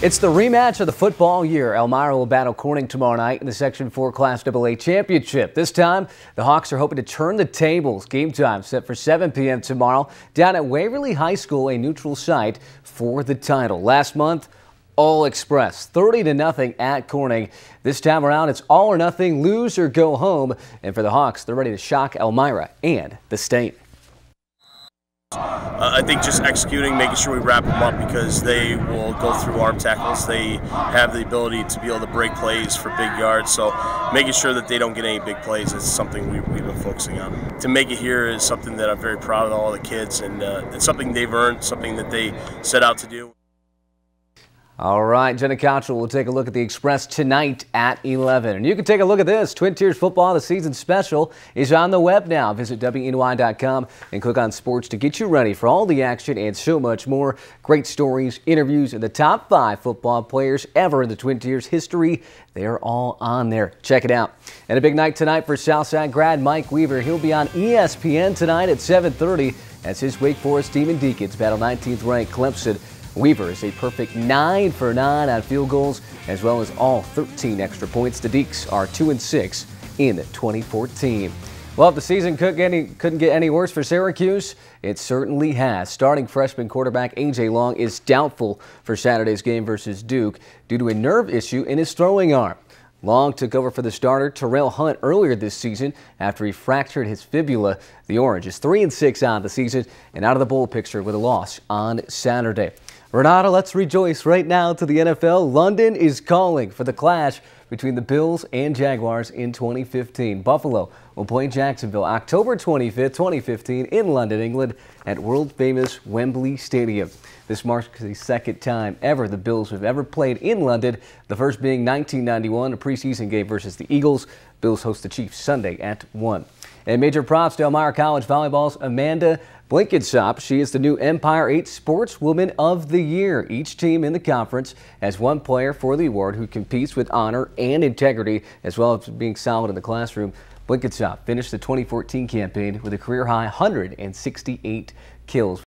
It's the rematch of the football year. Elmira will battle Corning tomorrow night in the Section 4 Class AA Championship. This time, the Hawks are hoping to turn the tables. Game time set for 7 p.m. tomorrow down at Waverly High School, a neutral site for the title. Last month, all express 30 to nothing at Corning. This time around, it's all or nothing, lose or go home. And for the Hawks, they're ready to shock Elmira and the state. Uh, I think just executing, making sure we wrap them up because they will go through arm tackles. They have the ability to be able to break plays for big yards. So making sure that they don't get any big plays is something we, have been focusing on. To make it here is something that I'm very proud of all the kids, and uh, it's something they've earned, something that they set out to do. All right, Jenna Cottrell will take a look at the Express tonight at 11. And you can take a look at this. Twin Tiers Football, the season special, is on the web now. Visit WENY.com and click on sports to get you ready for all the action and so much more. Great stories, interviews, and the top five football players ever in the Twin Tiers history. They're all on there. Check it out. And a big night tonight for Southside grad Mike Weaver. He'll be on ESPN tonight at 7.30 as his Wake Forest Demon Deacons battle 19th ranked Clemson. Weaver is a perfect 9 for 9 on field goals, as well as all 13 extra points. The Deacs are 2 and 6 in 2014. Well, if the season couldn't get, any, couldn't get any worse for Syracuse, it certainly has. Starting freshman quarterback A.J. Long is doubtful for Saturday's game versus Duke due to a nerve issue in his throwing arm. Long took over for the starter Terrel Hunt earlier this season after he fractured his fibula. The Orange is 3 and 6 on the season and out of the bowl picture with a loss on Saturday. Renata, let's rejoice right now to the NFL. London is calling for the clash between the Bills and Jaguars in 2015. Buffalo will play Jacksonville October 25th, 2015 in London, England at world famous Wembley Stadium. This marks the second time ever the Bills have ever played in London, the first being 1991, a preseason game versus the Eagles. Bills host the Chiefs Sunday at 1. And major props to Elmira College Volleyball's Amanda Blenkinsop. She is the new Empire 8 Sportswoman of the Year. Each team in the conference has one player for the award who competes with honor and integrity, as well as being solid in the classroom. Blenkinsop finished the 2014 campaign with a career high 168 kills.